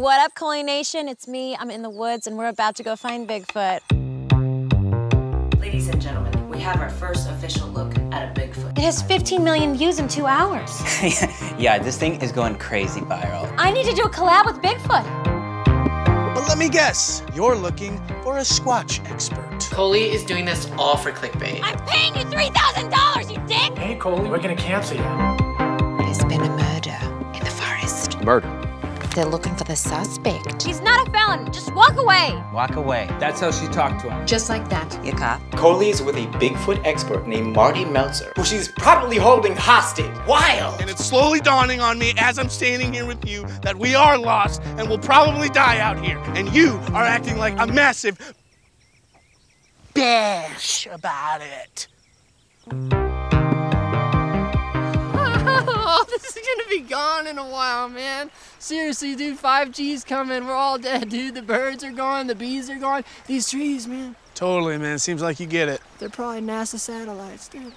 What up, Coley Nation? It's me. I'm in the woods, and we're about to go find Bigfoot. Ladies and gentlemen, we have our first official look at a Bigfoot. It has 15 million views in two hours. yeah, this thing is going crazy viral. I need to do a collab with Bigfoot. But let me guess, you're looking for a Squatch expert. Coley is doing this all for clickbait. I'm paying you $3,000, you dick! Hey, Coley, we're gonna cancel you. There's been a murder in the forest. Murder. They're looking for the suspect. He's not a felon. Just walk away. Walk away. That's how she talked to him. Just like that, you cop. Coley is with a Bigfoot expert named Marty Meltzer, who she's probably holding hostage. Wild! And it's slowly dawning on me as I'm standing here with you that we are lost and will probably die out here. And you are acting like a massive bash about it. Gone in a while, man. Seriously, dude, 5G's coming. We're all dead, dude. The birds are gone, the bees are gone. These trees, man. Totally, man. Seems like you get it. They're probably NASA satellites, dude.